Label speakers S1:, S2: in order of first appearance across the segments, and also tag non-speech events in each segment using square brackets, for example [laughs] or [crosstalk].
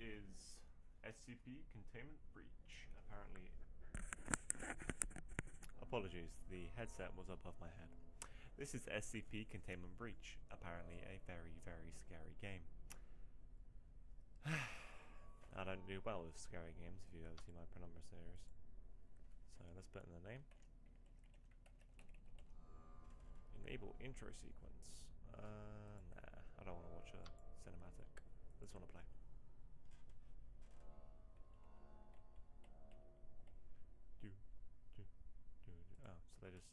S1: is SCP Containment Breach. Apparently. Apologies, the headset was above my head. This is SCP Containment Breach. Apparently, a very, very scary game. [sighs] I don't do well with scary games if you've ever see my Penumbra series. So let's put in the name. Enable intro sequence. Uh, nah, I don't want to watch a cinematic. I just want to play. Do, do, do, do. Oh, so they just.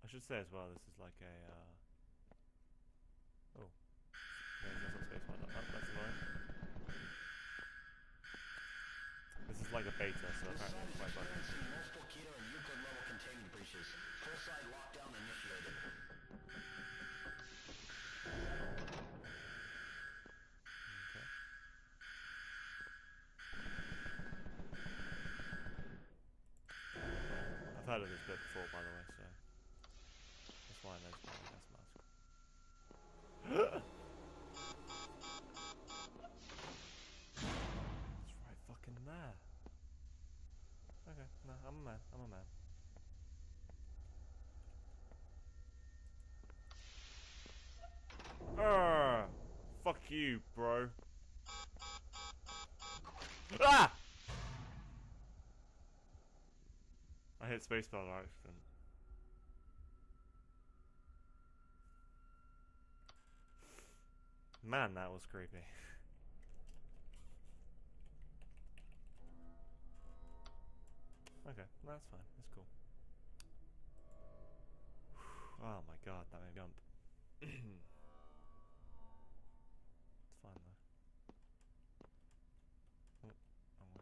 S1: I should say as well, this is like a. Uh... Oh. Yeah, there's no space bar. Oh, that's. This is like a beta, so apparently it's quite buggy.
S2: multiple Keter and Euclid level containment breaches. Full side lockdown initiated.
S1: I've heard of this bit before, by the way, so that's why I know it's my gas mask. it's right fucking there. Okay, no, I'm a man. I'm a man. Arrgh! Fuck you, bro. Ah! I hit spacebar by accident. Man, that was creepy. [laughs] okay, no, that's fine. That's cool. [sighs] Oh my god, that made me jump. [coughs] it's fine though. Oh, oh wrong way.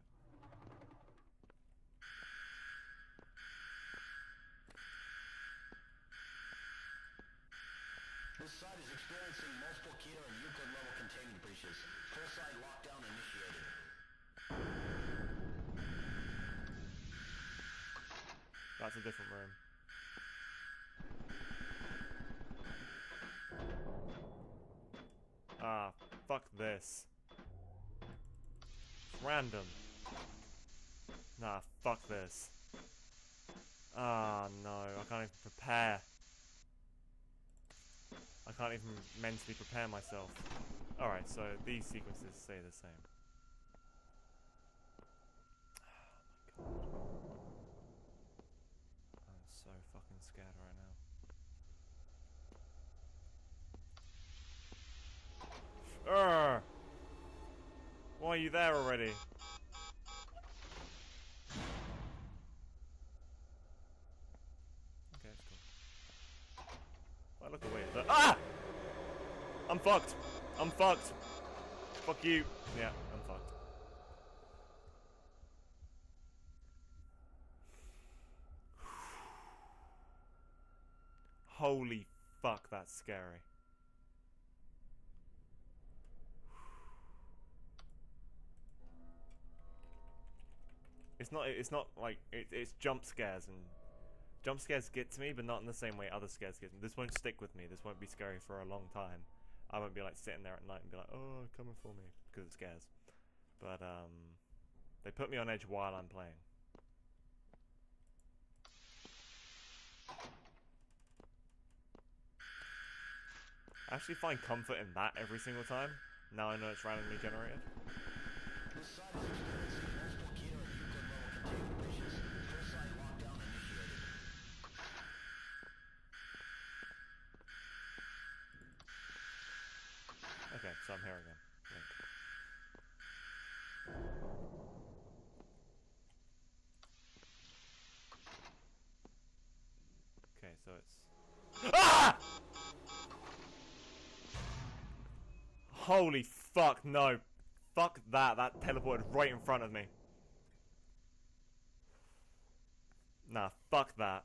S2: This site is experiencing multiple Keter and Euclid level containment breaches. Full side lockdown initiated.
S1: That's a different room. Ah, fuck this. Random. Nah, fuck this. Ah, no, I can't even prepare. I can't even mentally prepare myself. Alright, so these sequences stay the same. Oh my god. I'm so fucking scared right now. Urgh! There already? Okay, that's cool. Why look away? Ah! I'm fucked. I'm fucked. Fuck you. Yeah, I'm fucked. [sighs] Holy fuck, that's scary. It's not. It's not like it, it's jump scares and jump scares get to me, but not in the same way other scares get me. This won't stick with me. This won't be scary for a long time. I won't be like sitting there at night and be like, "Oh, coming for me," because it scares. But um, they put me on edge while I'm playing. I actually find comfort in that every single time. Now I know it's randomly generated.
S2: This site is experiencing multiple Keter and Euclid level containment breaches. Full site lockdown initiated.
S1: Okay, so I'm here again. Link. Okay, so it's. Ah! Holy fuck, no. Fuck that, that teleported right in front of me. Nah, fuck that.